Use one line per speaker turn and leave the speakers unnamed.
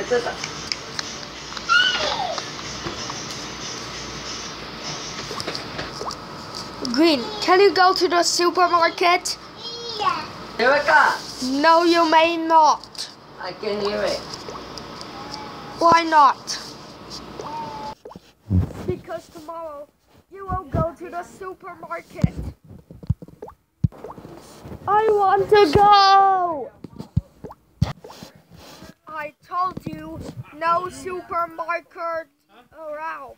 Ito sa...
Green, can you go to the supermarket? Yeah.
Erica!
No, you may not.
I can hear it.
Why not? Because tomorrow you will go to the supermarket. I want to go. You no supermarket oh, around.